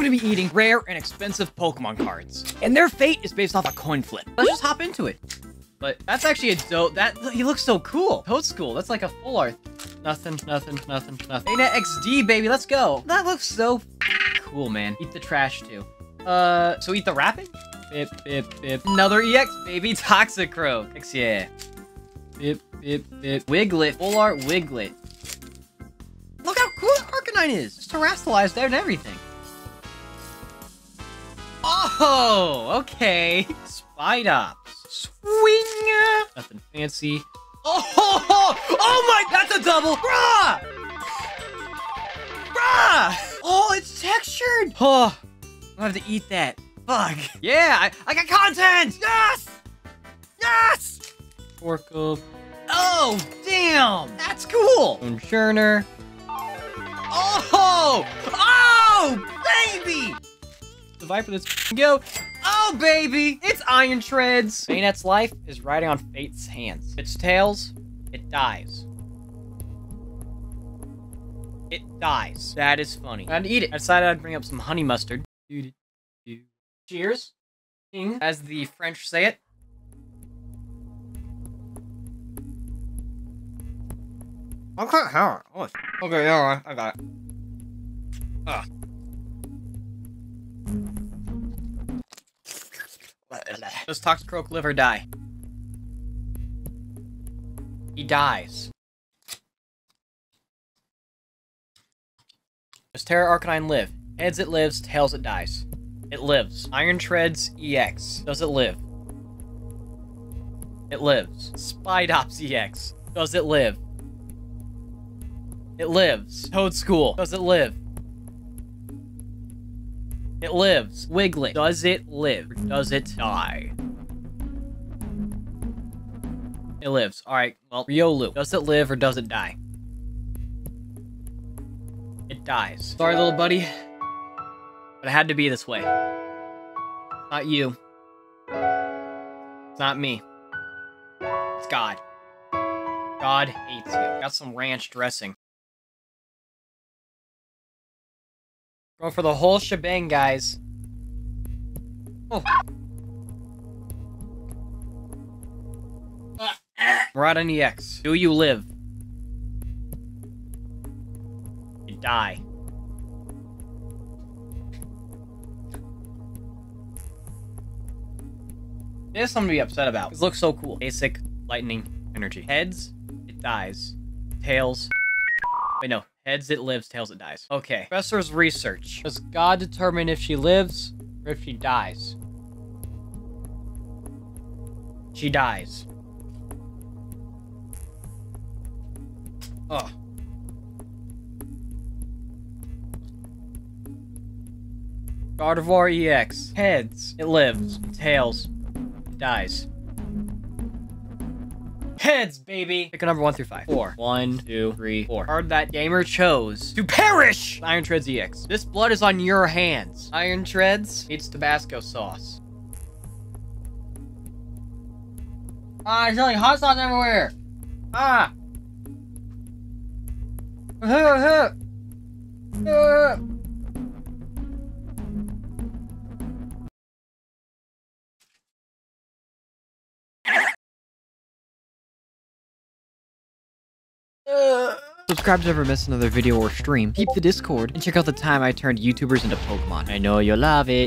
gonna be eating rare and expensive Pokemon cards. And their fate is based off a coin flip. Let's just hop into it. But that's actually a dope, that, he looks so cool. Toedscool, that's like a full art. Nothing, nothing, nothing, nothing. Bayonetta XD, baby, let's go. That looks so cool, man. Eat the trash, too. Uh, so eat the rapid? Bip, bip, bip. Another EX, baby. Toxicroak. X, yeah. Bip, bip, bip. Wiglett. Full art Wiglett. Look how cool Arcanine is. It's Terastallized there and everything. Oh, okay. Spidops. Swing. Nothing fancy. Oh, oh, oh, oh my, that's a double. Bruh. Bruh. Oh, it's textured. Oh, I have to eat that. Fuck. Yeah, I, I got content. Yes. Yes. Orca. Oh, damn. That's cool. Churner. Oh. The Viper, let's go. Oh, baby! It's Iron Treads! Bayonette's life is riding on fate's hands. Its tails, it dies. It dies. That is funny. I'd eat it. I decided I'd bring up some honey mustard. Cheers. As the French say it. Okay, how? Oh, okay, yeah, I got it. Ugh. Does Toxicroak live or die? He dies. Does Terra Arcanine live? Heads it lives, tails it dies. It lives. Iron Treads EX. Does it live? It lives. Spidops EX. Does it live? It lives. Toedscool. Does it live? It lives. Wiglett. Does it live? Or does it die? It lives. Alright, well, Riolu. Does it live or does it die? It dies. Sorry, little buddy. But it had to be this way. Not you. It's not me. It's God. God hates you. Got some ranch dressing. Going for the whole shebang, guys. Oh. An EX. Do you live? You die. There's something to be upset about. This looks so cool. Basic lightning energy. Heads, it dies. Tails. Wait, no. Heads, it lives. Tails, it dies. Okay. Professor's research. Does God determine if she lives or if she dies? She dies. Ugh. Gardevoir EX. Heads. It lives. Tails It dies. Heads, baby! Pick a number one through five. Four. One, two, three, four. Card that gamer chose to perish! Iron Treads EX. This blood is on your hands. Iron Treads eats Tabasco sauce. Ah, there's like hot sauce everywhere! Ah! Subscribe to never miss another video or stream, keep the Discord, and check out the time I turned YouTubers into Pokemon. I know you'll love it.